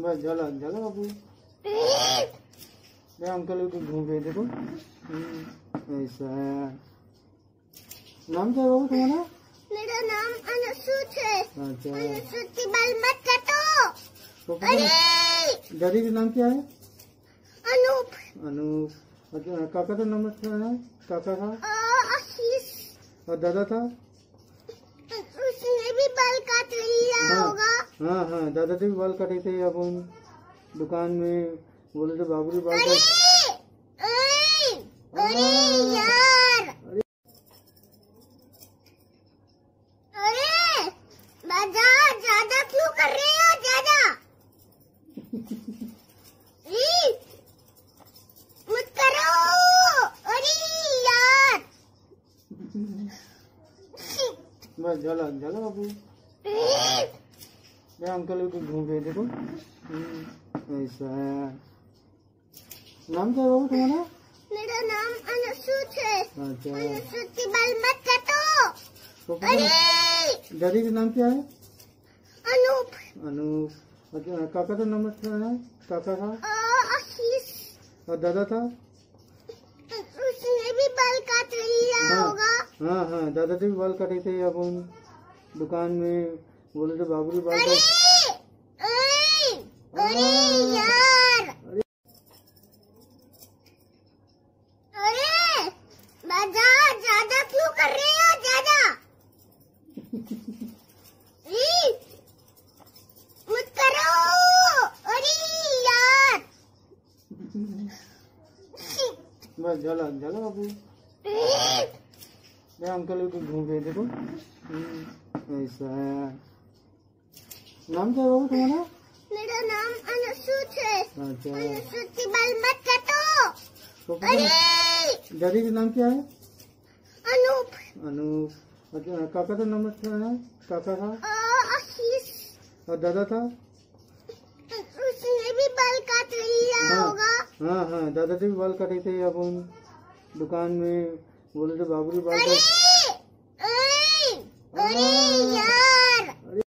बस जला जला बाबू। मैं अंकल को घूम रहे देखो। हम्म, ऐसा है। नाम क्या है बाबू तुम्हारा? मेरा नाम अनुसूत है। अच्छा। अनुसूत की बाल मत काटो। पापा अरे! का- दादी का नाम क्या है? अनूप। अनूप। अच्छा काका का नाम क्या है? काका का? आशीष। और दादा था हाँ हाँ दादा से भी बाल काटे थे अपन दुकान में बोले थे बाबू जी बाल काट बस जला जला बाबू। मैं अंकल को घूम रहे देखो। हम्म, ऐसा है। नाम क्या बाबू तुम्हारा? मेरा नाम अनुसूत है। अच्छा। अनुसूत की बाल मत काटो। पापा अरे! दादी का नाम क्या है? अनूप। अनूप। अच्छा काका का नाम क्या है? काका का? आशीष। और दादा था उसने भी बाल काट लिया हाँ। होगा। हाँ हाँ दादा से भी बाल काटे थे अपन दुकान में। बोले थे बाबू जी बाल अरे काट अरे अरे हाँ। यार। अरे। अरे बाजा ज़्यादा क्यों कर रहे हो ज़्यादा? ई, मत करो। अरे यार। बस जला जला बाबू। मैं अंकल को घूम रहे देखो। हम्म, ऐसा है। नाम क्या बाबू तुम्हारा? मेरा नाम अनुसूत है। अच्छा। अनुसूत की बाल मत काटो। पापा अरे! का- दादी का नाम क्या है? अनूप। अनूप। अच्छा काका का नाम क्या है? काका का? आशीष। और दादा था उसने भी बाल काट लिया हाँ। होगा। हाँ हाँ दादा से भी बाल काटे थे अपन दुकान में। बोले थे बाबू जी बाल अरे! काट अरे! अरे हाँ। यार!